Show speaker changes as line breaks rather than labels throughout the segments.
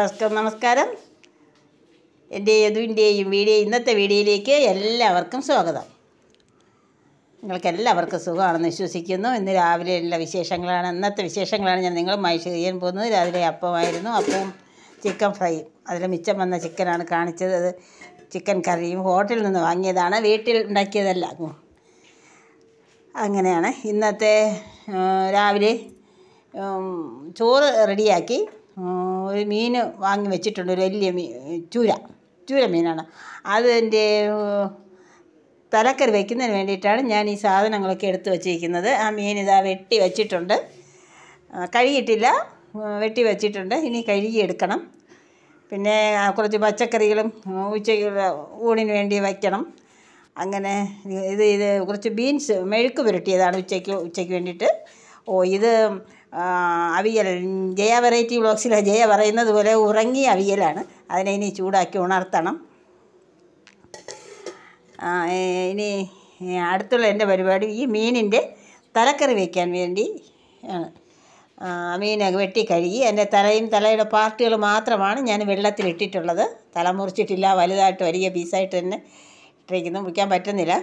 എല്ലാവർക്കും നമസ്കാരം. എന്റെ യദുവിന്റെയും വീഡിയോ ഇന്നത്തെ വീഡിയോയിലേക്ക് എല്ലാവർക്കും സ്വാഗതം. നിങ്ങൾക്ക് എല്ലാവർക്കും സുഖമാണെന്ന് വിശ്വസിക്കുന്നു. ഇന്ന് രാവിലെ ഉള്ള വിശേഷങ്ങളാണ്. ഇന്നത്തെ വിശേഷങ്ങളാണ് ഞാൻ നിങ്ങളുമായി ഷെയർ ചെയ്യാൻ പോകുന്നത്. രാവിലെ അപ്പമായിരുന്നു. അപ്പവും ചിക്കൻ ഫ്രൈയും അതിൽ മിച്ചം വന്ന ചിക്കനാണ് കാണിച്ചത്. അത് ചിക്കൻ കറിയും ഹോട്ടലിൽ നിന്ന് വാങ്ങിയതാണ്. വീട്ടിൽ ഉണ്ടാക്കിയതല്ല. അങ്ങനെയാണ്. ഇന്നത്തെ രാവിലെ ചോറ് റെഡിയാക്കി ഒരു മീൻ വാങ്ങി വെച്ചിട്ടുണ്ട് ഒരു വലിയ മീൻ ചൂര ചൂര മീനാണ്. അതിന്റെ തലക്കറി വയ്ക്കുന്നതിന് വേണ്ടിയിട്ടാണ് ഞാൻ ഈ സാധനങ്ങളൊക്കെ എടുത്ത് വെച്ചിരിക്കുന്നത്. ആ മീൻ ഇതാ വെട്ടി വെച്ചിട്ടുണ്ട്. കഴുകിയിട്ടില്ല വെട്ടി വെച്ചിട്ടുണ്ട്. ഇനി കഴുകിയെടുക്കണം. പിന്നെ കുറച്ച് പച്ചക്കറികളും ഉച്ചയ്ക്ക് ഊണിന് വേണ്ടി വയ്ക്കണം അങ്ങനെ ഇത് ഇത് കുറച്ച് ബീൻസ് മെഴുക്ക് പുരട്ടിയതാണ് ഉച്ചയ്ക്ക് ഉച്ചയ്ക്ക് വേണ്ടിയിട്ട്. ഓ ഇത് അവിയൽ. ജയ വെറൈറ്റി വ്ളോഗ്സിലെ ജയ പറയുന്നത് പോലെ ഉറങ്ങിയ അവിയലാണ്. അതിനെ ഇനി ചൂടാക്കി ഉണർത്തണം. ഇനി അടുത്തുള്ള എന്റെ പരിപാടി ഈ മീനിന്റെ തലക്കറി വയ്ക്കാൻ വേണ്ടി ആണ്. ആ, വെട്ടി കഴുകി. എന്റെ തലയും തലയുടെ പാർട്ടികൾ മാത്രമാണ് ഞാൻ വെള്ളത്തിലിട്ടിട്ടുള്ളത് തല മുറിച്ചിട്ടില്ല വലുതായിട്ട് വലിയ പീസായിട്ട് തന്നെ ഇട്ടിരിക്കുന്നു. മുറിക്കാൻ പറ്റുന്നില്ല.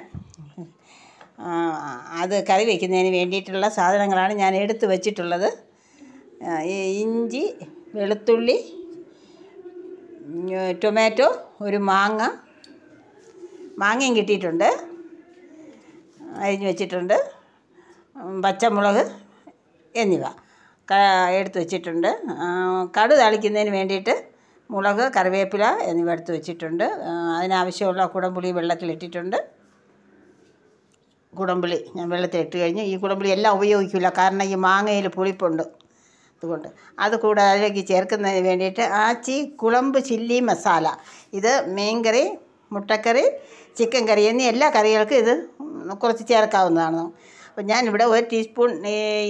അത് കറി വയ്ക്കുന്നതിന് വേണ്ടിയിട്ടുള്ള സാധനങ്ങളാണ് ഞാൻ എടുത്ത് വച്ചിട്ടുള്ളത്. ഇഞ്ചി വെളുത്തുള്ളി ടൊമാറ്റോ ഒരു മാങ്ങ മാങ്ങയും കിട്ടിയിട്ടുണ്ട്. അരിഞ്ഞ് വെച്ചിട്ടുണ്ട്. പച്ചമുളക് എന്നിവ എടുത്ത് വെച്ചിട്ടുണ്ട്. കടു താളിക്കുന്നതിന് വേണ്ടിയിട്ട് മുളക് കറിവേപ്പില എന്നിവ എടുത്ത് വെച്ചിട്ടുണ്ട്. അതിനാവശ്യമുള്ള കുടംപുളി വെള്ളത്തിലിട്ടിട്ടുണ്ട് കുടംപുളി ഞാൻ വെള്ളത്തിലിട്ട് കഴിഞ്ഞ് ഈ കുടംപുളി എല്ലാം ഉപയോഗിക്കില്ല. കാരണം ഈ മാങ്ങയിൽ പുളിപ്പുണ്ട്. അതുകൊണ്ട് അത് കൂടാതെ അതിലേക്ക് ചേർക്കുന്നതിന് വേണ്ടിയിട്ട് ആച്ചി കുളമ്പ് ചില്ലി മസാല. ഇത് മീൻകറി മുട്ടക്കറി ചിക്കൻ കറി എന്നീ എല്ലാ കറികൾക്കും ഇത് കുറച്ച് ചേർക്കാവുന്നതാണ്. അപ്പോൾ ഞാനിവിടെ ഒരു ടീസ്പൂൺ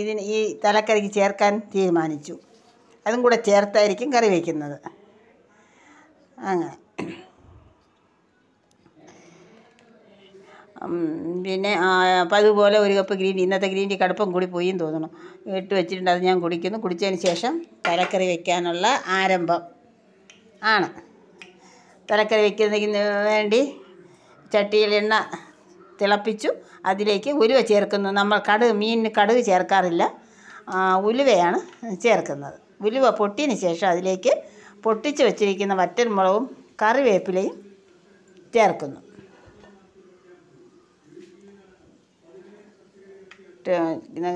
ഇതിന് ഈ തലക്കറിക്ക് ചേർക്കാൻ തീരുമാനിച്ചു. അതും കൂടെ ചേർത്തായിരിക്കും കറി വയ്ക്കുന്നത്. അങ്ങനെ. പിന്നെ അപ്പം അതുപോലെ ഒരു കപ്പ് ഗ്രീൻ ടീ ഇന്നത്തെ ഗ്രീൻ ടീ കടുപ്പം കൂടി പോയി എന്ന് തോന്നുന്നു. ഇട്ട് വെച്ചിട്ടുണ്ട് അത് ഞാൻ കുടിക്കുന്നു. കുടിച്ചതിന് ശേഷം തലക്കറി വെക്കാനുള്ള ആരംഭം ആണ്. തലക്കറി വെക്കുന്നതിന് വേണ്ടി ചട്ടിയിൽ എണ്ണ തിളപ്പിച്ചു. അതിലേക്ക് ഉലുവ ചേർക്കുന്നു. നമ്മൾ കടുക് മീനിന് കടുക് ചേർക്കാറില്ല. ഉലുവയാണ് ചേർക്കുന്നത്. ഉലുവ പൊട്ടിയതിന് ശേഷം അതിലേക്ക് പൊട്ടിച്ച് വെച്ചിരിക്കുന്ന വറ്റൽമുളകും കറിവേപ്പിലയും ചേർക്കുന്നു.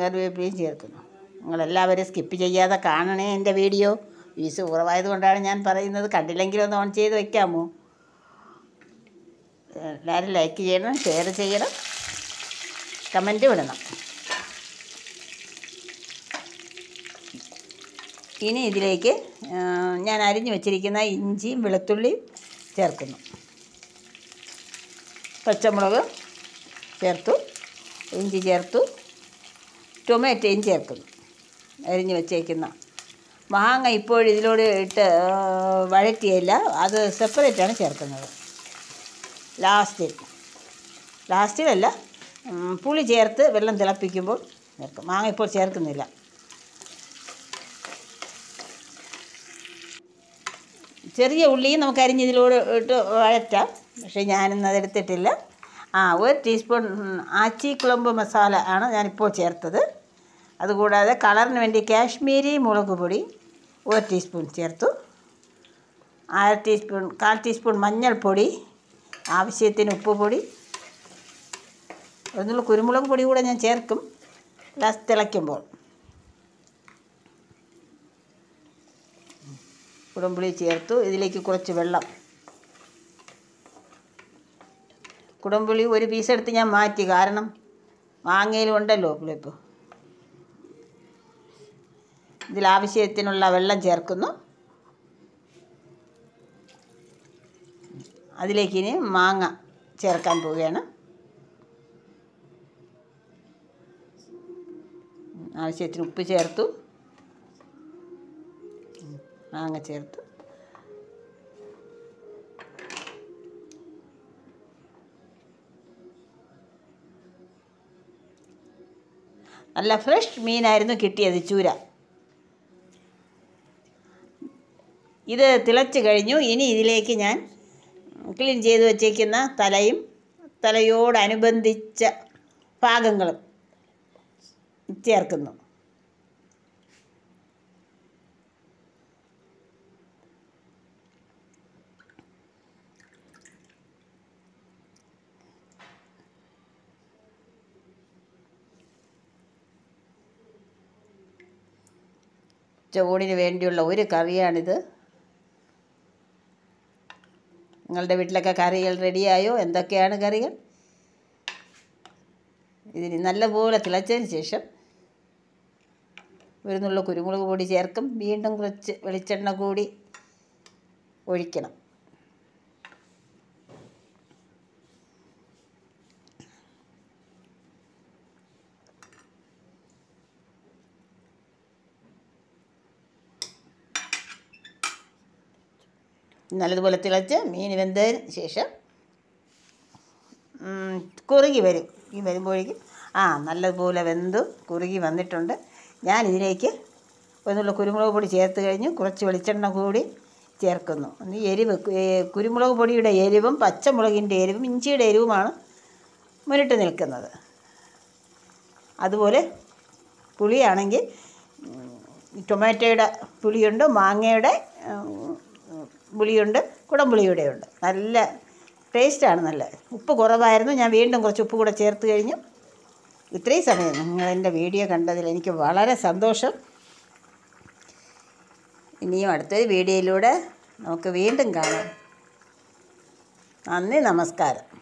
കറിവേപ്പിലയും ചേർക്കുന്നു. നിങ്ങളെല്ലാവരും സ്കിപ്പ് ചെയ്യാതെ കാണണേ എന്റെ വീഡിയോ വ്യൂസ് കുറവായത് കൊണ്ടാണ് ഞാൻ പറയുന്നത്. കണ്ടില്ലെങ്കിൽ ഒന്ന് ഓൺ ചെയ്ത് വെക്കാമോ? എല്ലാവരും ലൈക്ക് ചെയ്യണം ഷെയർ ചെയ്യണം കമന്റ് വിടണം ഇനി ഇതിലേക്ക് ഞാൻ അരിഞ്ഞു വെച്ചിരിക്കുന്ന ഇഞ്ചിയും വെളുത്തുള്ളിയും ചേർക്കുന്നു. പച്ചമുളക് ചേർത്തു ഇഞ്ചി ചേർത്തു ടൊമാറ്റോയും ചേർക്കുന്നു അരിഞ്ഞ് വെച്ചേക്കുന്ന. മാങ്ങ ഇപ്പോൾ ഇതിലൂടെ ഇട്ട് വഴറ്റിയല്ല അത് സെപ്പറേറ്റാണ് ചേർക്കുന്നത്. ലാസ്റ്റിൽ ലാസ്റ്റിലല്ല പുളി ചേർത്ത് വെള്ളം തിളപ്പിക്കുമ്പോൾ ചേർക്കും. മാങ്ങ ഇപ്പോൾ ചേർക്കുന്നില്ല. ചെറിയ ഉള്ളിയും നമുക്ക് അരിഞ്ഞ് ഇതിലൂടെ ഇട്ട് വഴറ്റാം. പക്ഷേ ഞാനിന്ന് അതെടുത്തിട്ടില്ല. ആ ഒരു ടീസ്പൂൺ ഉം, ആച്ചി കുളമ്പ് മസാല ആണ് ഞാനിപ്പോൾ ചേർത്തത്. അതുകൂടാതെ കളറിന് വേണ്ടി കാശ്മീരി മുളക് പൊടി ഒരു ടീസ്പൂൺ ചേർത്തു. അര ടീസ്പൂൺ കാൽ ടീസ്പൂൺ മഞ്ഞൾപ്പൊടി ആവശ്യത്തിന് ഉപ്പ് പൊടി. ഒന്നുള്ള കുരുമുളക് പൊടി കൂടെ ഞാൻ ചേർക്കും. ലാസ്റ്റ് തിളയ്ക്കുമ്പോൾ. കുടമ്പുളി ചേർത്തു. ഇതിലേക്ക് കുറച്ച് വെള്ളം കുടംപുളി ഒരു പീസ് എടുത്ത് ഞാൻ മാറ്റി. കാരണം മാങ്ങയിലും ഉണ്ടല്ലോ പുളിപ്പ്. ഇതിൽ ആവശ്യത്തിനുള്ള വെള്ളം ചേർക്കുന്നു. അതിലേക്ക് ഇനി മാങ്ങ ചേർക്കാൻ പോവുകയാണ്. ആവശ്യത്തിന് ഉപ്പ് ചേർത്തു. മാങ്ങ ചേർത്ത്. നല്ല ഫ്രഷ് മീനായിരുന്നു കിട്ടിയത് ചൂര. ഇത് തിളച്ച് കഴിഞ്ഞു. ഇനി ഇതിലേക്ക് ഞാൻ ക്ലീൻ ചെയ്ത് വച്ചേക്കുന്ന തലയും തലയോടനുബന്ധിച്ച ഭാഗങ്ങളും ചേർക്കുന്നു. ഉച്ചകൂടിന് വേണ്ടിയുള്ള ഒരു കറിയാണിത്. നിങ്ങളുടെ വീട്ടിലൊക്കെ കറികൾ റെഡിയായോ? എന്തൊക്കെയാണ് കറികൾ? ഇതിന് നല്ലപോലെ തിളച്ചതിന് ശേഷം ഒരു നുള്ള കുരുമുളക് പൊടി ചേർക്കും. വീണ്ടും കുറച്ച് വെളിച്ചെണ്ണ കൂടി ഒഴിക്കണം. നല്ലതുപോലെ തിളച്ച് മീൻ വെന്തതിന് ശേഷം കുറുകി വരും. ഈ വരുമ്പോഴേക്കും ആ നല്ലതുപോലെ വെന്തു കുറുകി വന്നിട്ടുണ്ട്. ഞാൻ ഇതിലേക്ക് ഒന്നുള്ള കുരുമുളക് പൊടി ചേർത്ത് കഴിഞ്ഞ്. കുറച്ച് വെളിച്ചെണ്ണ കൂടി ചേർക്കുന്നു. ഒന്ന് എരിവ് കുരുമുളക് പൊടിയുടെ എരിവും പച്ചമുളകിന്റെ എരിവും ഇഞ്ചിയുടെ എരിവുമാണ് മുന്നിട്ട് നിൽക്കുന്നത്. അതുപോലെ പുളിയാണെങ്കിൽ ടൊമാറ്റോയുടെ പുളിയുണ്ട് മാങ്ങയുടെ പുളിയുണ്ട് കുടംപുളിയുടെ ഉണ്ട് നല്ല ടേസ്റ്റാണ് നല്ല. ഉപ്പ് കുറവായിരുന്നു ഞാൻ വീണ്ടും കുറച്ച് ഉപ്പ് കൂടെ ചേർത്ത് കഴിഞ്ഞു. ഇത്രയും സമയം നിങ്ങൾ എന്റെ വീഡിയോ കണ്ടതിൽ എനിക്ക് വളരെ സന്തോഷം. ഇനിയും അടുത്തൊരു വീഡിയോയിലൂടെ നമുക്ക് വീണ്ടും കാണാം. നന്ദി നമസ്കാരം.